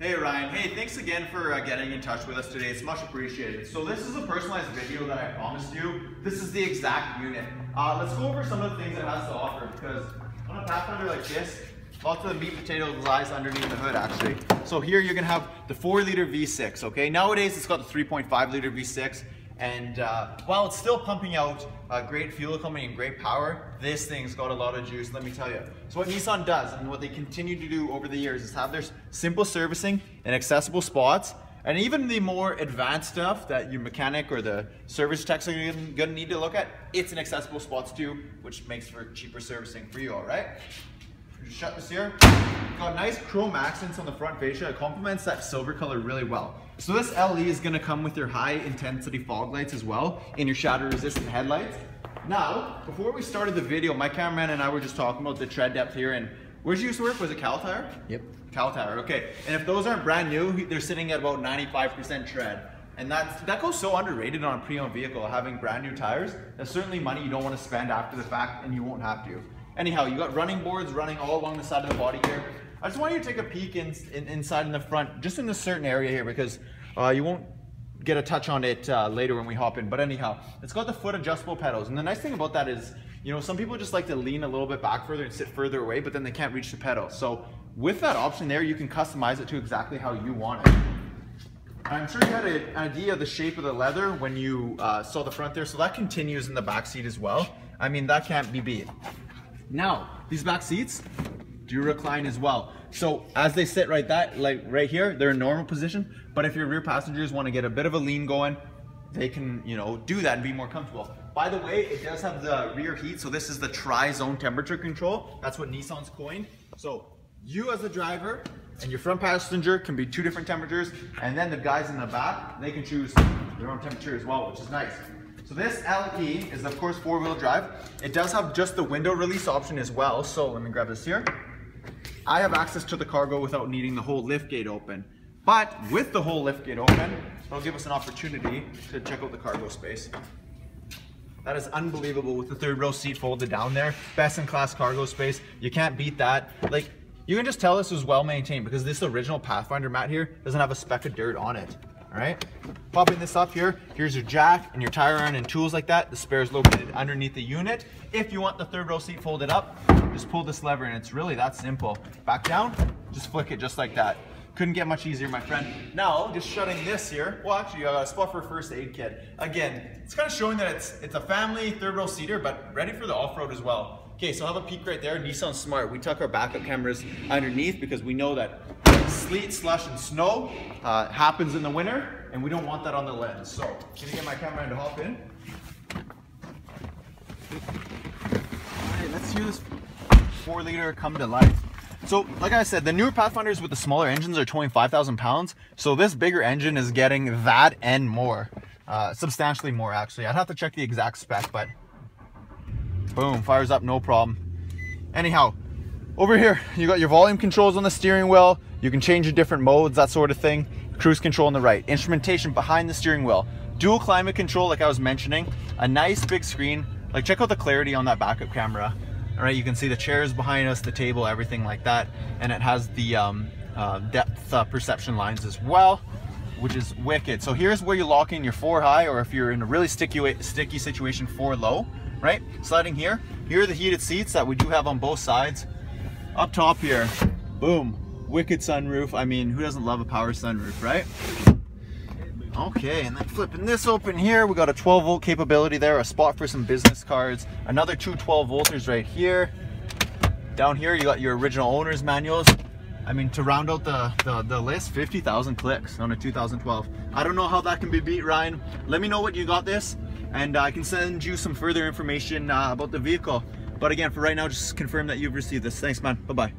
Hey Ryan, hey, thanks again for uh, getting in touch with us today. It's much appreciated. So this is a personalized video that I promised you. This is the exact unit. Uh, let's go over some of the things it has to offer because on a Pathfinder like this, lots of the meat potatoes lies underneath the hood actually. So here you're gonna have the four liter V6, okay? Nowadays it's got the 3.5 liter V6 and uh, while it's still pumping out uh, great fuel economy and great power, this thing's got a lot of juice, let me tell you. So what Nissan does and what they continue to do over the years is have their simple servicing in accessible spots and even the more advanced stuff that your mechanic or the service techs are gonna need to look at, it's in accessible spots too, which makes for cheaper servicing for you, all right? Shut this here. Got nice chrome accents on the front fascia. It complements that silver color really well. So this LE is gonna come with your high intensity fog lights as well and your shatter resistant headlights. Now, before we started the video, my cameraman and I were just talking about the tread depth here and where'd you used to work? Was it Kal Tire? Yep. Kal Tire, okay. And if those aren't brand new, they're sitting at about 95% tread. And that, that goes so underrated on a pre-owned vehicle, having brand new tires. That's certainly money you don't want to spend after the fact and you won't have to. Anyhow, you got running boards running all along the side of the body here. I just want you to take a peek in, in, inside in the front, just in a certain area here because uh, you won't get a touch on it uh, later when we hop in. But anyhow, it's got the foot adjustable pedals. And the nice thing about that is, you know, some people just like to lean a little bit back further and sit further away, but then they can't reach the pedal. So with that option there, you can customize it to exactly how you want it. I'm sure you had an idea of the shape of the leather when you uh, saw the front there, so that continues in the back seat as well. I mean, that can't be beat. Now, these back seats do recline as well. So as they sit right that, like right here, they're in normal position. But if your rear passengers want to get a bit of a lean going, they can, you know, do that and be more comfortable. By the way, it does have the rear heat. So this is the tri-zone temperature control. That's what Nissan's coined. So you as a driver and your front passenger can be two different temperatures. And then the guys in the back, they can choose their own temperature as well, which is nice. So this LE is of course four-wheel drive. It does have just the window release option as well. So let me grab this here. I have access to the cargo without needing the whole lift gate open. But with the whole lift gate open, it'll give us an opportunity to check out the cargo space. That is unbelievable with the third row seat folded down there. Best in class cargo space. You can't beat that. Like, you can just tell this was well maintained because this original Pathfinder mat here doesn't have a speck of dirt on it all right? Popping this up here, here's your jack and your tire iron and tools like that. The spare is located underneath the unit. If you want the third row seat folded up, just pull this lever and it's really that simple. Back down, just flick it just like that. Couldn't get much easier, my friend. Now, just shutting this here, well actually, I got a spot for a first aid kit. Again, it's kind of showing that it's, it's a family third row seater, but ready for the off-road as well. Okay, so have a peek right there, Nissan Smart. We tuck our backup cameras underneath because we know that sleet, slush, and snow uh, happens in the winter, and we don't want that on the lens. So, can you get my camera to hop in? All right, let's this four liter come to life. So, like I said, the newer Pathfinders with the smaller engines are 25,000 pounds. So this bigger engine is getting that and more. Uh, substantially more, actually. I'd have to check the exact spec, but boom, fires up, no problem. Anyhow, over here, you got your volume controls on the steering wheel. You can change your different modes, that sort of thing. Cruise control on the right. Instrumentation behind the steering wheel. Dual climate control, like I was mentioning. A nice big screen. Like check out the clarity on that backup camera. All right, you can see the chairs behind us, the table, everything like that. And it has the um, uh, depth uh, perception lines as well, which is wicked. So here's where you lock in your four high, or if you're in a really sticky, sticky situation, four low, right? Sliding here. Here are the heated seats that we do have on both sides. Up top here, boom, wicked sunroof. I mean, who doesn't love a power sunroof, right? Okay, and then flipping this open here, we got a 12 volt capability there, a spot for some business cards, another two 12 volters right here. Down here, you got your original owner's manuals. I mean, to round out the, the, the list, 50,000 clicks on a 2012. I don't know how that can be beat, Ryan. Let me know what you got this, and I can send you some further information uh, about the vehicle. But again, for right now, just confirm that you've received this. Thanks, man. Bye-bye.